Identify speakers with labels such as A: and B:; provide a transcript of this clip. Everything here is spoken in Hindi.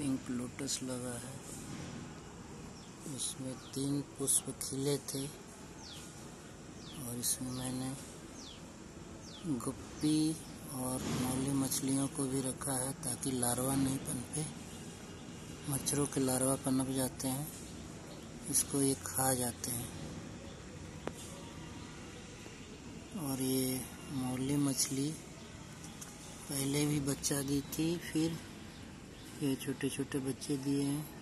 A: लोटस लगा है। इसमें तीन पुष्प खिले थे और इसमें मैंने गुप्पी और मौली मछलियों को भी रखा है ताकि लार्वा नहीं पनपे। मच्छरों के लार्वा पनप जाते हैं, इसको ये खा जाते हैं। और ये मौली मछली, पहले भी बच्चा दी थी, फिर ये छोटे छोटे बच्चे दिए हैं।